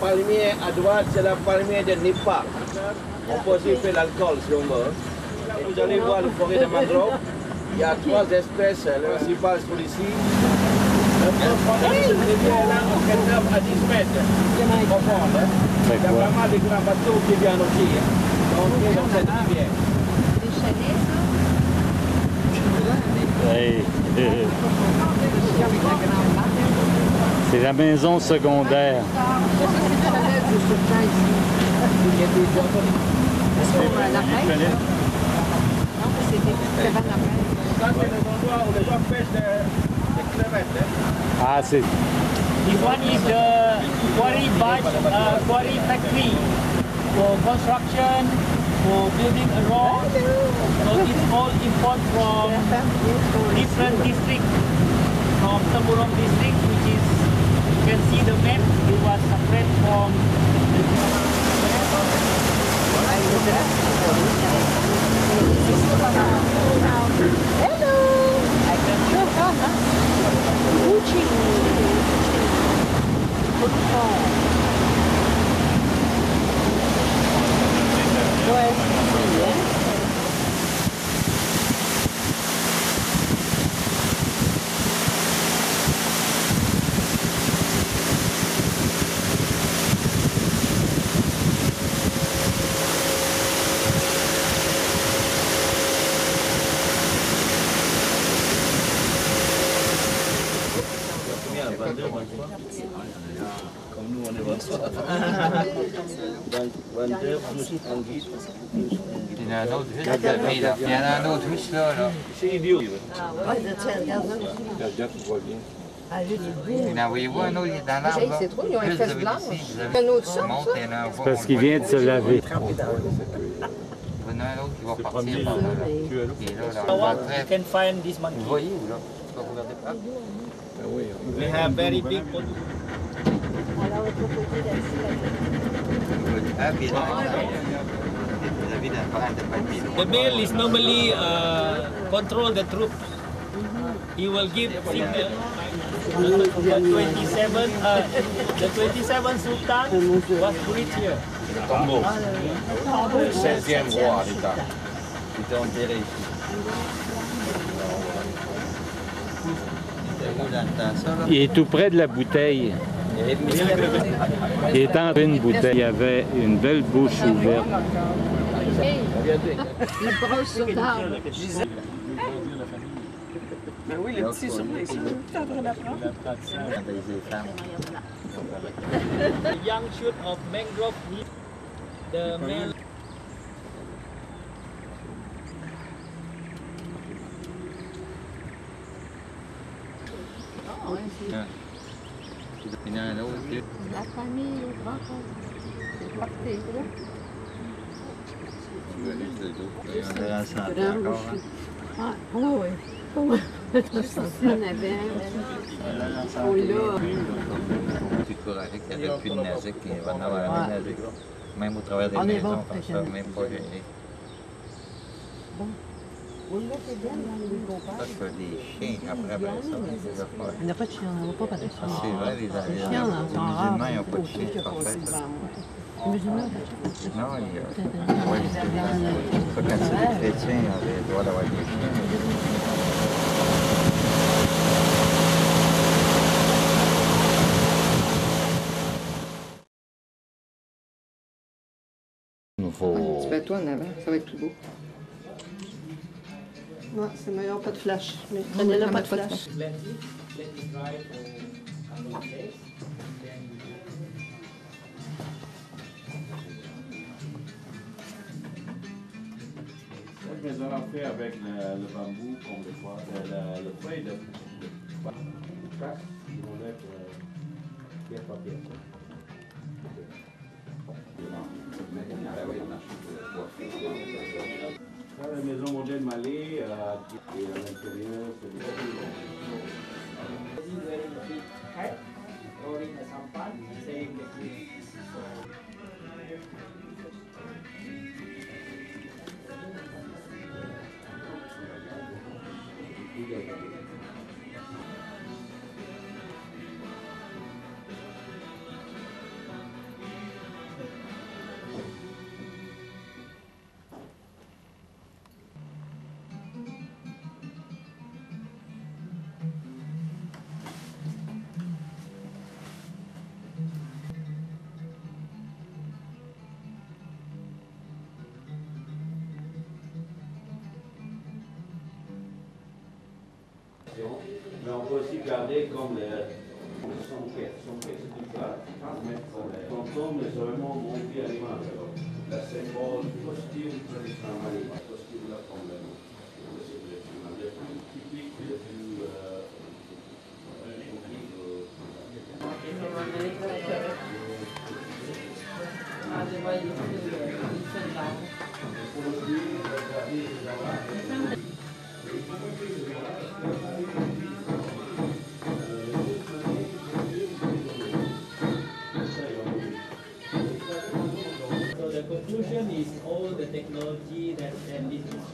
palmier à droite, c'est la palmier de Nipa. On peut aussi faire l'alcool si on veut. Et vous allez voir le forêt de mangrove. Il y a trois espèces, les principales sont ici. Le là, 9 à 10 mètres. Hein. Il y a pas mal de grands bateaux qui viennent aussi. hein. Donc, dans cette rivière. Des chalets, ça? Hey. C'est la maison secondaire. Ah, c'est. This one is the quarry batch, quarry factory for construction, for building a road. So it's all import from different districts. From Temburong district, can see the map, it was separate from on Parce voit- qu'il vient de se laver. Il y en a un autre qui va partir par là. là. Il est là, là. Vous monkey. voyez où là? Vous regardez pas? We have very big The male is normally uh, control the troops. He will give signal. The 27, uh, the 27 Sultan was buried here. Le 16e roi d'État. Il était enterré? Il est tout près de la bouteille. Entré une bouteille. Il y avait une belle bouche ouverte. Il brosse sur table. Les femmes. The young shoot of mangrove leaf, the male autre. La famille au grand C'est parti, là. Hein. Ah, oui. Il n'y avait plus de naziques, il va en avoir un nazique. Même au travers des maisons, comme ça, même pas gêné. On l'a fait bien dans les beaux-pères. Ça, je fais des chiens après, après ça, des affaires. Il n'y a pas de chien, on ne va pas de ça. C'est vrai, les, les, Les chiens, là, les sont rares. musulmans, ils n'ont pas de chiens, c'est parfait. ça. Les musulmans, Non, il y a... Ouais, c'est ça, quand c'est des chrétiens, ils ont le droit d'avoir des chiens. Tu fais toi en avant, ça va être plus beau. Non, c'est meilleur pas de flash. Mais prenez-le pas de flash. Mais on a fait avec le, le bambou, comme le le, le, le feuille de, de euh, maison modèle Mais on peut aussi garder comme le son quête. Son quête, c'est du plat. Transmettre comme le fantôme, mais c'est vraiment monté à l'image. La symbole, costume traditionnel malien. Costume là comme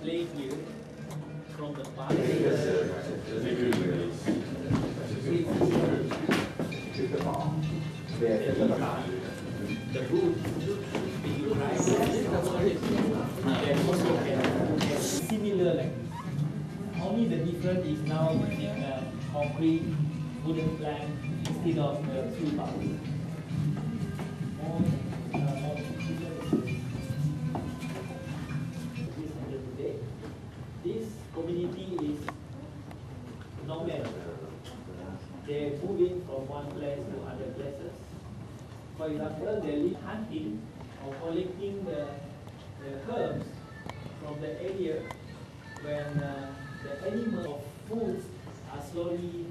displayed here from the past. The root should be right. And also can similar like. Only the difference is now using a uh, concrete wooden plank instead of the toolbox. More, nomad. They move in from one place to other places. For example, they live hunting or collecting the, the herbs from the area when uh, the animal foods are slowly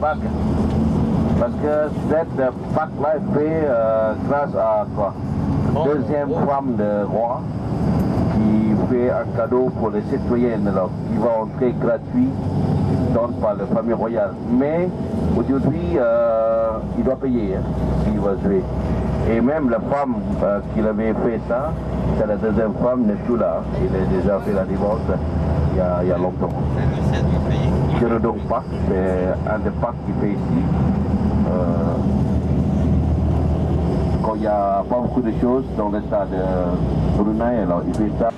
bac. Parce que cette bac-là est fait euh, grâce à quoi? Deuxième femme de roi qui fait un cadeau pour les citoyens là, qui va entrer gratuit donné par la famille royale. Mais aujourd'hui, euh, il doit payer hein, s'il va jouer. Et même la femme euh, qui avait fait ça, c'est la deuxième femme, Neshula. Il a déjà fait la divorce il y a, il y a longtemps. Park, c'est un des parcs qui fait ici. Euh, quand il n'y a pas beaucoup de choses dans stade de Brunei, alors il fait ça.